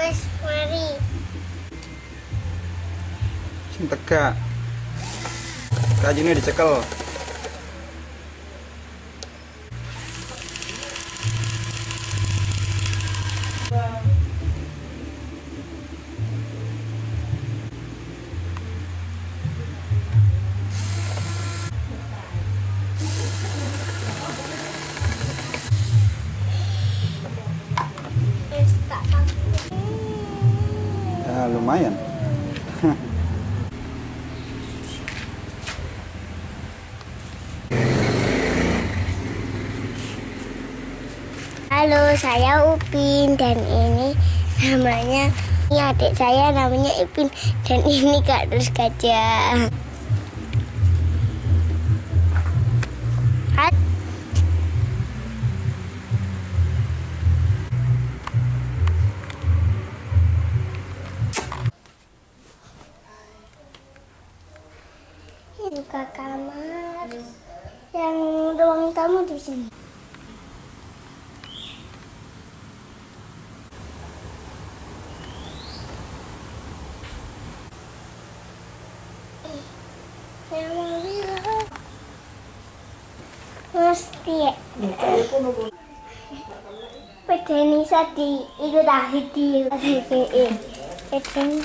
Wes, mari. Sing tegak. Kajine dicekel. Lumayan. Halo, saya Upin dan ini namanya ini adik saya namanya Ipin dan ini Kak Terus Gajah. Juga kamar yang ruang tamu di sini. Mesti. Pedeni sadi iku tak hidi PPE. Pedeni